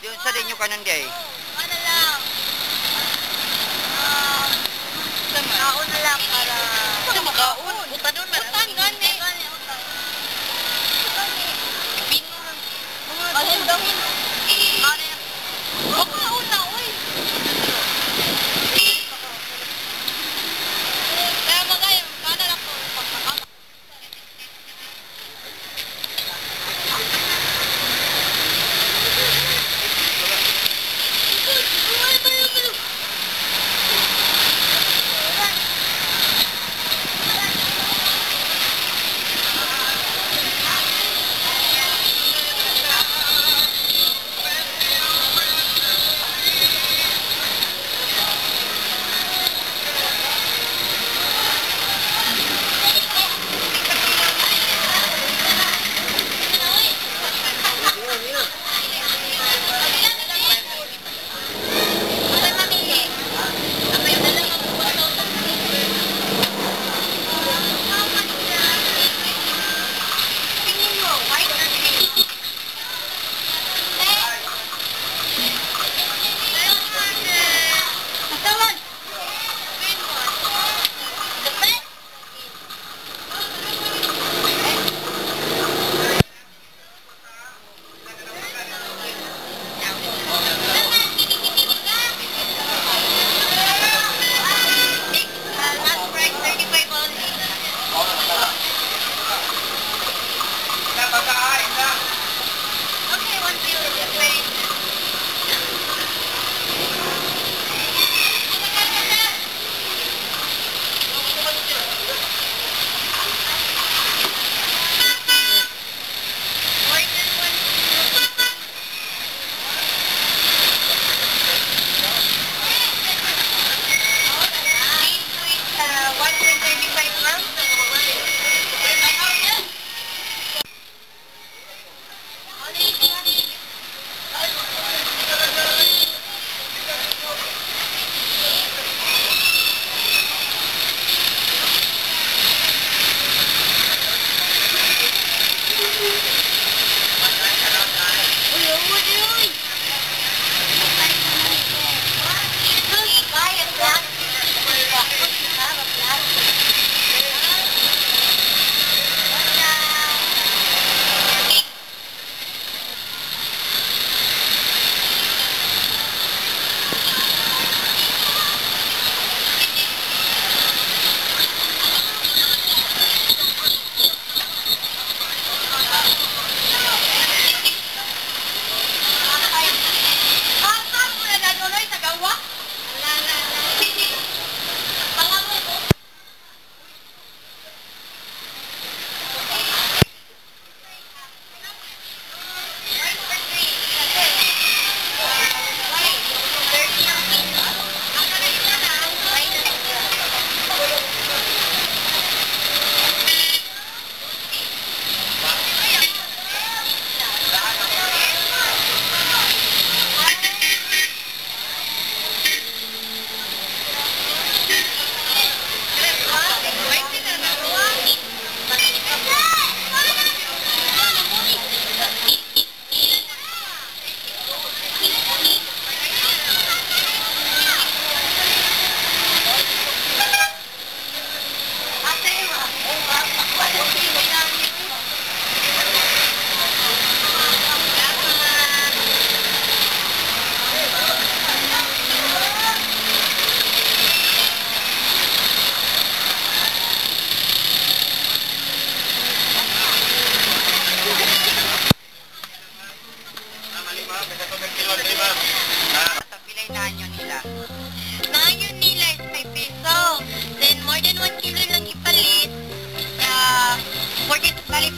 Diyon sa din yung kanon day. Ano lang. Uh, Kaon na lang para... Ano makaon? Utan nun man. Utan nun eh. Utan eh.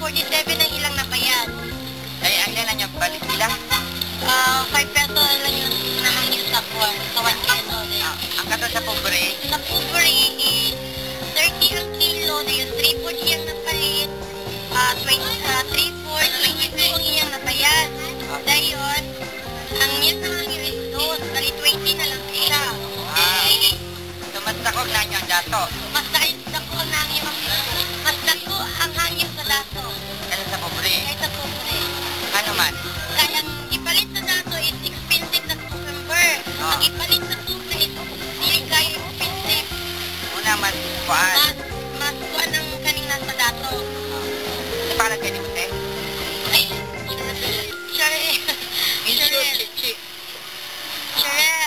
47 ang ilang napayad. Ay, ang yan ang balik nila. Ah, 5 peso lang yung nahangin sa kwan, sa 1 kilo. Ah, ang kato sa pobre, Sa pobre is 30 ang kilo, na yung 3 food iyang napalit. Ah, 20, ah, 3 food, 22 ang iyang napayad. Dayon, ang yun na lang yung is doon, bali 20 na lang siya. Ah. tumastakog na niyo ang dato. Ah. Ang ipalit sa tubo is hindi kaya expensive. una man, kuhaan. Mas, mas kuha ng kaning nasa dato. Sa parang ganyan mo, te. Ay, Cheryl. Cheryl. Cheryl. Cheryl.